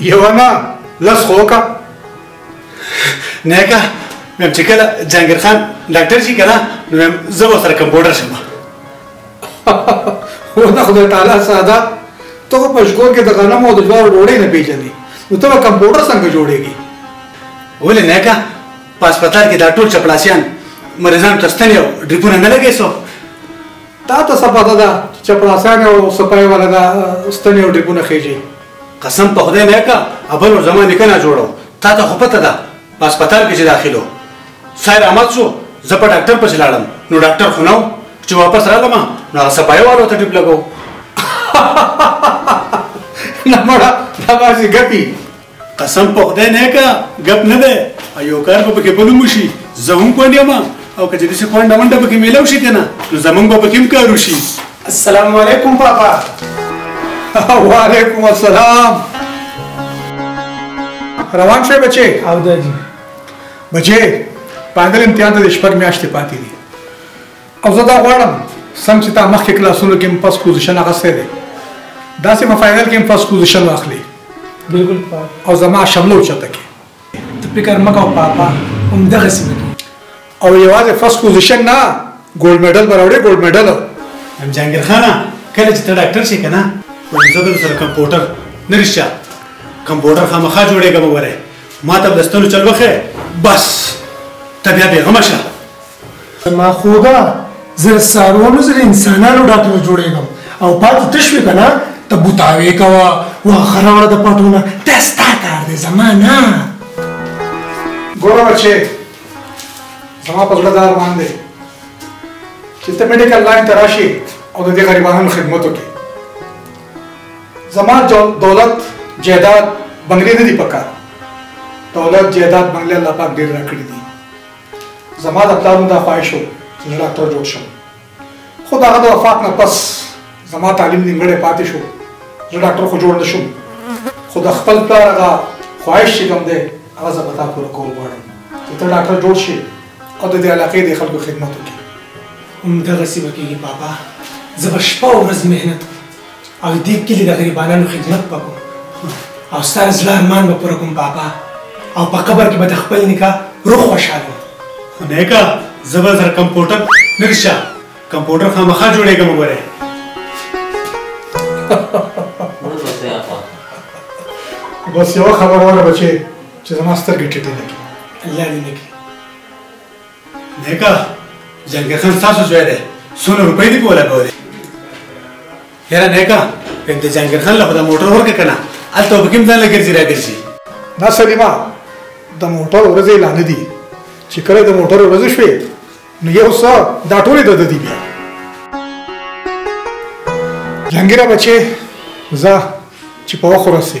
یوه نه لس خو وکړه نیکه میم چې کله جهانګیر خان ډاکټر شي که نه نو میم زه به سره کمپاوډر شم هو د خدای تعالی ساده ته خو په شکور کې د غنمو او د جوارو ډوډۍ نه پېژنې نو ته به کمپاوډر څنګه جوړېږي ولې نیکه په هسپتال کې دا ټول چپړاسیان مریضان ته ستنې او ډریپونه نه لګې سو تا ته څه پته ده چې چپړاسیان او سپای والا دا ستنې او ډریپونه خېږي قسم په خدای مې که ابل ور زما نیکه نه جوړو تا ته خو پته ده په هسپتال کې چې داخلو سای رامات شو زه په ډاکټر پسې لاړم نو ډاکټر خو نه و چې واپس رالم نو هغه سپایه والو ته ټیپ لګو نه مړه دا باسي ګپي قسم په خدای نه کا ګپ نه ده ایو کار په کې بلوم شي زه هم کونډه ما او کله چې څه کونډه منډه پکې میلو شي کنه نو زمونږ به پکې هم کارو شي السلام علیکم پاپا وعلیکم السلام روان شوې بچې او دا جی بچې پاندل امتحان ته شپږ میاشتې پاتې دي او زه دا غواړم سم چې تا مخکې کلاسونو کې پس پوزیشن اخیستی دی داسې مفایدل کې پس پوزیشن واخلي بالکل او زما شمله اوچته کې ته فکر مه کوه پاپا همدغسې به کېږي. او یوازې فرسټ پوزیشن نه ګولډ مډل به راوړې ګولډ مډل. ایم جهانګیر خانه کله چې ته ډاکټر شې که نه نو زه به درسره کمپوټر نه رښتیا کمپوټر خامخا جوړېږم ولی ماته به د ستنو چل وښیې بس ته بیا بېغمه شه. زما خوبه زه سارونو زه انسانانو ډاکټر جوړېږم او پاتې ته شوې که نه ته بوتاوې کوه واښه راوړه د پټونه دا ستا کار دی زما نه ګوره بچې زما په زړه دا ارمان دی چې ته میډیکل لاین ته راشې او د دې غریبانو خدمت وکړې زما دولت جیداد بنگلې نه دي پکار دولت جیداد بنگلې الله پاک ډېر راکړي دي زما د پلار هم دا خواهش و چې زه ډاکټر جوړ شم خو د هغه د وفات نه پس زما تعلیم نیمګړی پاتې شو زه ډاکټر خو جوړ نه شم خو د خپل پلار هغه خواهش چې کوم دی هغه زه په تا پوره کول غواړم چې ته ډاکټر جوړ شې او د دې علاقې د خلکو خدمت وکړې همدغسې به کېږي بابا زه به شپه او ورځ محنت وکړم او دې کلي د غریبانانو خدمت به کوم او ستا د زړه ارمان به پوره کوم بابا او په قبر کې به د خپل نکاح روح خوشحال وم خو نیکه زه به سره کمپیوټر نه رشه کمپیوټر خامخا جوړېږم وګوره بس یو خبر وره بچې چې زما سترګې ټیټې نه کړي الله دې نه کړي نیکه جنګیر خان ستاسو زوی دی څونه روپۍ دې په ولګولې یاره نیکه که د جنګیر خان له خو دا موټر ورکړه که نه هلته به کوم ځان له ګرځي راګرځي نه سلیمه د موټر ورځې لا نه دي چې کله د موټر ورځې شوې نو یو څه دا ټولې د ده دي بیا جنګیره بچې ځه چې په وخت ورسې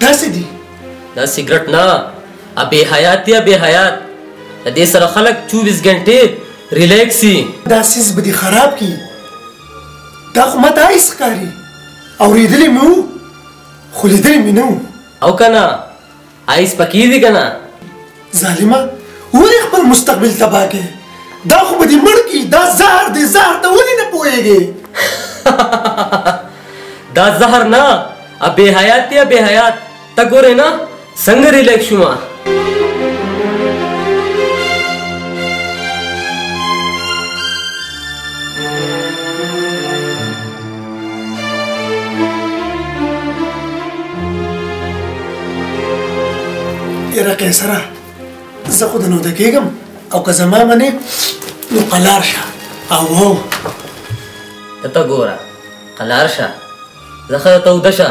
دا څه دي دا سیګریټ نه ابي حیات یا بي حیات د دې سره خلک 24 غنټه ریلیکس شي دا سیس به دي خراب کی دا خو ماته هیڅ ښکاري اورېدلی مې وو خو لیدلی مې نه وو او که نه آی سپکی دی کنه ظالمه ولې خپل مستقبل تباه کې دا خو به دې مړ کی دا زهر دی زهر ته ولې نه پوهېږې دا زهر نه ا بې حیات یا بې حیات ته ګورې نه څنګه ریلیکس شوم یاره قیصره زه خو د نو د کېږم او که زما منې نو قلار شه او هو ته ګوره قلار شه زه ښه ته وده شه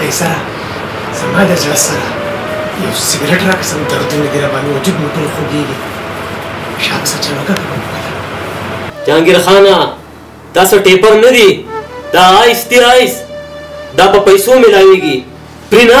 قیصره زما د زړه سره یو سګرټ راکړه سم دردونه دې راباندې وجود مې ټول خوږېږي شاک سره چلوکه که بند کړه جهانګیر خانه دا څه ټیپر نه دي دا آیس دي آیس دا په پیسو ملاویږي پرې نه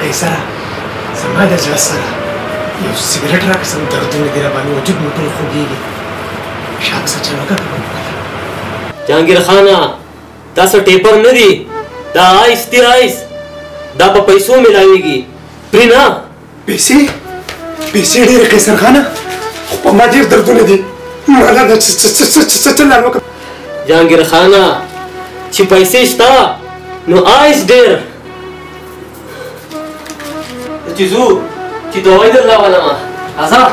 قیصره زما د زړه سره یو سګرټ راکړه سم دردونه دې راباندې وجود مې ټول خوږېږي شابه څه چل وکړه جهانګیر خانه دا څه ټیپر نه دی دا آیس دی آیس دا په پیسو ملاویږي پرې نه پیسې پیسې ډېرې قیصر خانه خو په ما ډېر دردونه دي مالا ده چې څه لار وکړم جهانګیر خانه چې پیسې شته نو آیس ډېر چې ځو چې دوايي درله ولمه ازاد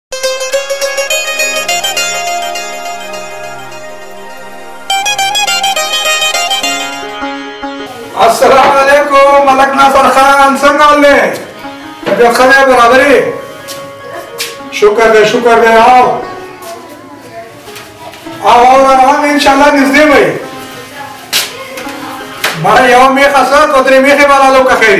السلام علیکم ملک ناصر خان څنګه حال دی طبیعت ښه دی برابرې شکر دی شکر دی او او او روان انشاءالله نږدې به یې مړه یوه میخه څه دوه درې میخې به رالو که خیر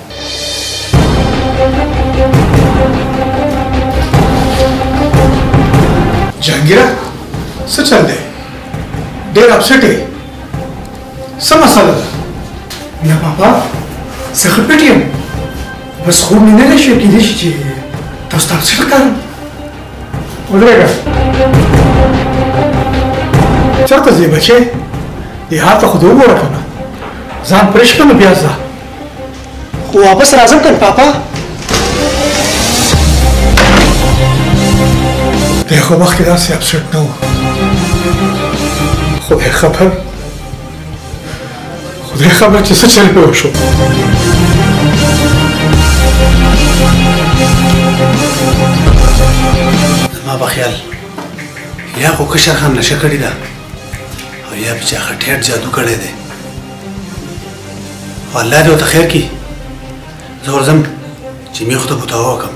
جهانګیره څه چل دی ډېر اپسټ یې څه مسله ده یا پاپا زه ښه پټ یم بس خوب مې نه دی شوی کېدای شي چې تاسو ته اپسټ ښکارم ودرېږه چېرته ځې بچی دې هلته خو دې وګوره که نه ځان پرې شپه نو بیا ځه خو واپس راځم کن پاپا دی خو مخکې داسې اپسټ نه و خو دی خبر خو دی خبر چې څه چل پې وشو زما په خیال یا خو کشر خان نشه کړې ده او یا بچا خټیټ جادو کړی دی الله دې ورته خیر کړي زه ورځم چې مې خو ته بوتاوا وکړم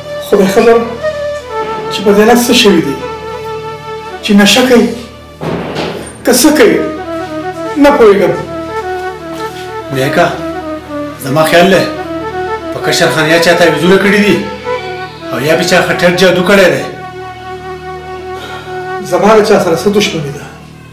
خدای خبر چې په دې لاس څه شوي دي چې نشه کوي که څه کوي نه پوهېږم نیکه زما خیال دی په کشر خان یا چا تعویزونه کړي دي او یا به چا خټر جادو کړی دی زما له چا سره څه دښمني ده